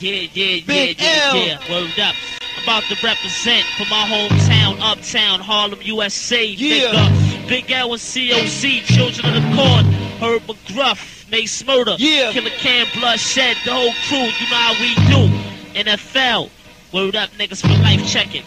Yeah, yeah, Big yeah, yeah, L. yeah. Word up. I'm about to represent for my hometown, Uptown, Harlem, USA. Yeah. Big L and COC, Children of the Corn, Herb McGruff, Mase Murder, Yeah. Killer Cam, Bloodshed, the whole crew. You know how we do. NFL. Word up, niggas for life checking.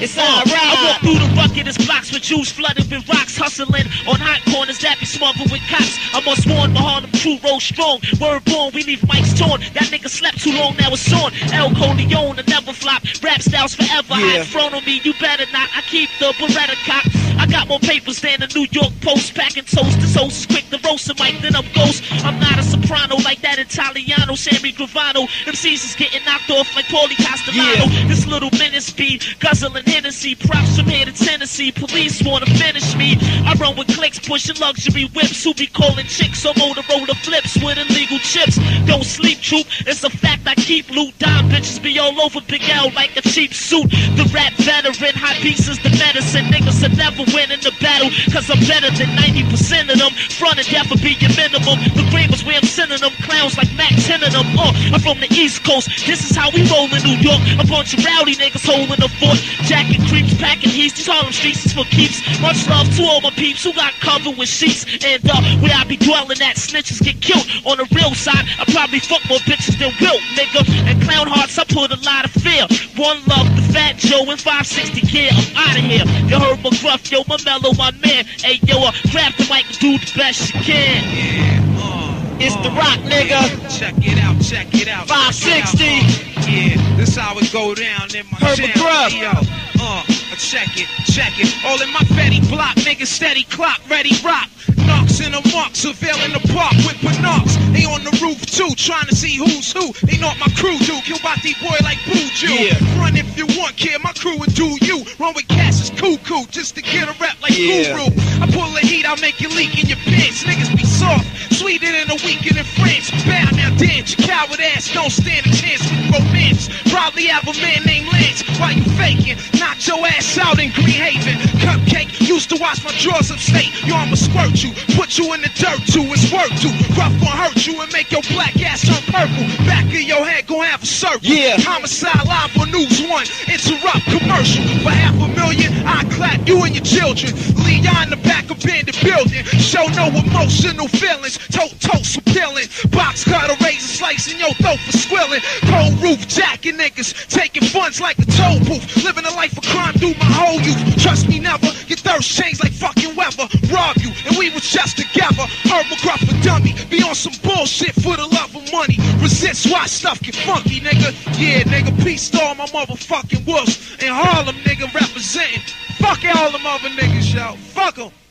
It's Uh, I walk through the ruggedest blocks with juice flooded with rocks, hustling on hot corners that be smothered with cops. I'm on sworn, my Harlem crew roll strong. Word born, we leave mics torn. That nigga slept too long, now it's on. L Corleone, the never flop. Rap styles forever. Yeah. Hot front on me, you better not. I keep the Beretta cock. Got more papers than the New York Post. Packing toast, this host is quick to roast a mic, then I'm ghost. I'm not a soprano like that Italiano, Sammy Gravano. MCs is getting knocked off like Paulie Castellano. This little menace be guzzling Hennessy. Props from here to Tennessee. Police wanna finish me. I run with clicks, pushing luxury whips. Who be calling chicks on Motorola flips with illegal chips? Don't sleep, troop. It's a fact I keep loot. Dime bitches be all over Big L like a cheap suit. The rap veteran, high is the medicine. Niggas will never win in the battle. Cause I'm better than 90% of them. Front and death will be your minimum. The grave is where I'm sending them. Clowns like Mac 10 of them. Uh, I'm from the East Coast. This is how we roll in New York. A bunch of rowdy niggas holding the fort. Jacking creeps, packing heats. These Harlem streets is for keeps. Much love to all my peeps who got covered with sheets. And uh, where I be dwelling at, snitches get killed. On the real side, I probably fuck more bitches than Will, nigga. And clown hearts, I put a lot of fear. One love, the Fat Joe and 560 kid. I'm out of here. You heard McGruff, yo, my mellow, my man. Hey, yo, uh, grab the mic and do the best you can. Yeah, uh, It's uh, the rock, nigga. Check it out, check it out. check it 560. out, uh, Yeah, this how it go down in my channel. Grubb. Yo, uh, check it, check it. All in my fatty block, nigga steady clock, ready rock. Knocks in the mark, surveilling the park with binocs. They on the roof too, trying to see who's who. They know what my crew do. Kill Bati boy like Buju. Yeah. Run if you want, kid. My crew would do you. Run with cash is cuckoo, just to get a rep like Yeah. Guru. I pull the heat, I'll make you leak in your pants. Niggas be soft, sweeter than a weekend in France. Bow now dance, your coward ass don't stand a chance with romance. Probably have a man named Why you faking? Knock your ass out in Greenhaven. Cupcake, used to wash my drawers upstate. Yo, I'ma squirt you, put you in the dirt too. It's work to. Rough gon' hurt you and make your black ass turn purple. Back of your head gon' have a circle. Yeah. Homicide live on News One. Interrupt commercial. For half a million, I clap you and your children. Leon in the back abandoned building. Show no emotional feelings. Tote toast appealing. Box cutter slicing your throat for squilling. Cold roof jacking niggas. Taking funds like a toll booth. Living a life of crime through my whole youth. Trust me never. Your thirst changed like fucking weather. Rob you and we was just together. Herb McGruff a dummy. Be on some bullshit for the love of money. Resist why stuff get funky, nigga. Yeah, nigga. Peace to all my motherfucking wolves. In Harlem, nigga, representing. Fuck all them other niggas, yo. Fuck them.